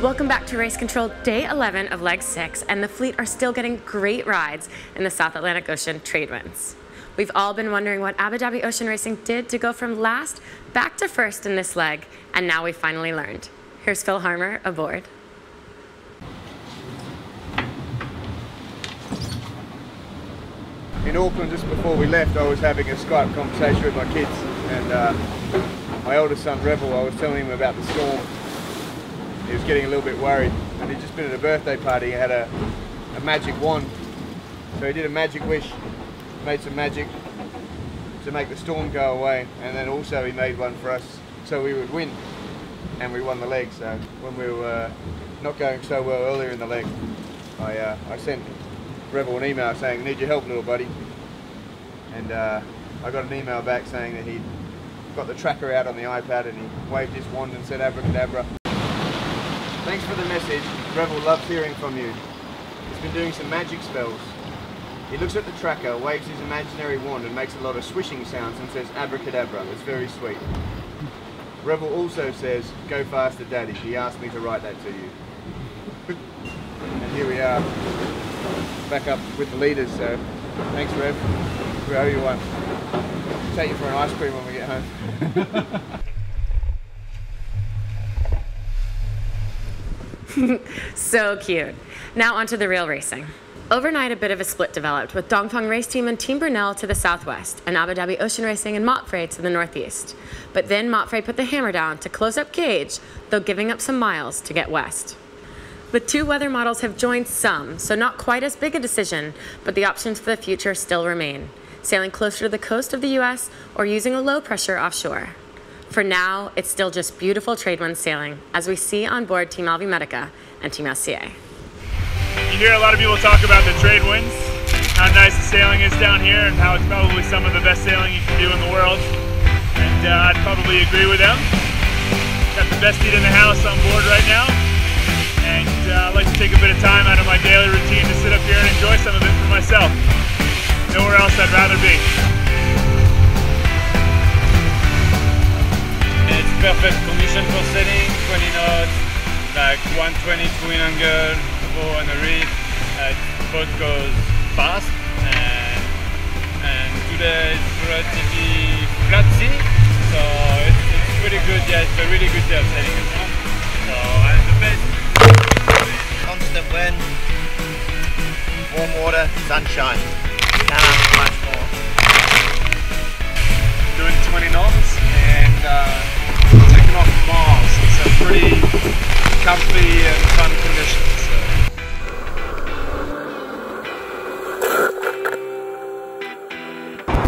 Welcome back to Race Control Day 11 of Leg 6, and the fleet are still getting great rides in the South Atlantic Ocean trade winds. We've all been wondering what Abu Dhabi Ocean Racing did to go from last back to first in this leg, and now we finally learned. Here's Phil Harmer aboard. In Auckland just before we left I was having a Skype conversation with my kids and uh, my eldest son Revel I was telling him about the storm. He was getting a little bit worried and he'd just been at a birthday party he had a, a magic wand. So he did a magic wish made some magic to make the storm go away and then also he made one for us so we would win and we won the leg. So when we were not going so well earlier in the leg I, uh, I sent Revel an email saying, need your help little buddy. And uh, I got an email back saying that he'd got the tracker out on the iPad and he waved his wand and said abracadabra. Thanks for the message. Revel loves hearing from you. He's been doing some magic spells. He looks at the tracker, waves his imaginary wand and makes a lot of swishing sounds and says abracadabra. It's very sweet. Revel also says, go faster daddy. He asked me to write that to you. and here we are back up with the leaders. So thanks, Rev. We owe you one. Take you for an ice cream when we get home. so cute. Now onto the real racing. Overnight, a bit of a split developed, with Dongfeng Race Team and Team Brunel to the southwest, and Abu Dhabi Ocean Racing and MAPFRE to the northeast. But then MAPFRE put the hammer down to close up Gage, though giving up some miles to get west. The two weather models have joined some, so not quite as big a decision, but the options for the future still remain sailing closer to the coast of the US or using a low pressure offshore. For now, it's still just beautiful trade wind sailing, as we see on board Team Alvimedica and Team SCA. You hear a lot of people talk about the trade winds, how nice the sailing is down here, and how it's probably some of the best sailing you can do in the world. And uh, I'd probably agree with them. Got the best seat in the house on board right now uh, I like to take a bit of time out of my daily routine to sit up here and enjoy some of it for myself. Nowhere else I'd rather be. It's perfect condition for sailing, 20 knots, like 120 twin angle, bow on the reef. Uh, boat goes fast and, and today it's relatively flat sea, so it's, it's pretty good. Yeah, it's a really good day of sailing. Constant wind, warm water, sunshine. Can't ask much more. Doing 20 knots and uh, taking off Mars. It's a pretty comfy and fun conditions. So.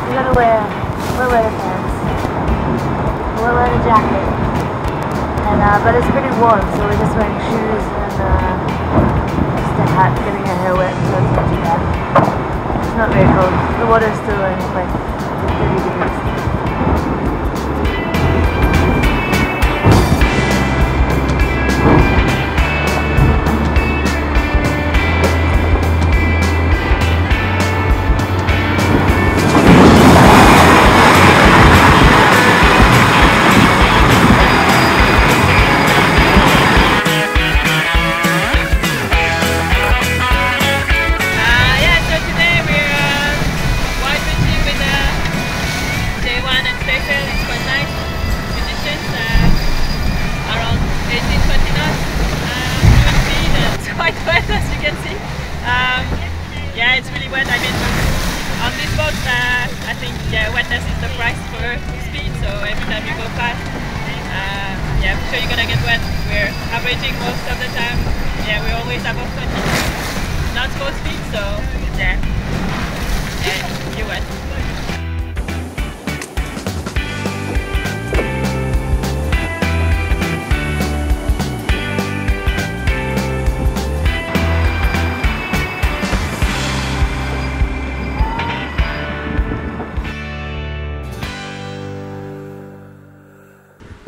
You gotta wear, wear weather pants, wear weather jacket, and uh, but it's pretty warm, so we're just wearing shoes Uh, the hat getting your hair wet, so it's not too bad. It's not very cold. The water's still like 30 degrees. wet. I mean, on this boat, uh, I think yeah, wetness is the price for speed. So every time you go fast, uh, yeah, I'm sure you're gonna get wet. We're averaging most of the time. Yeah, we always above 20 not for speed. So yeah, yeah, you wet.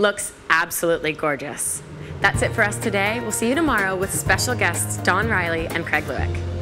Looks absolutely gorgeous. That's it for us today. We'll see you tomorrow with special guests Don Riley and Craig Leweck.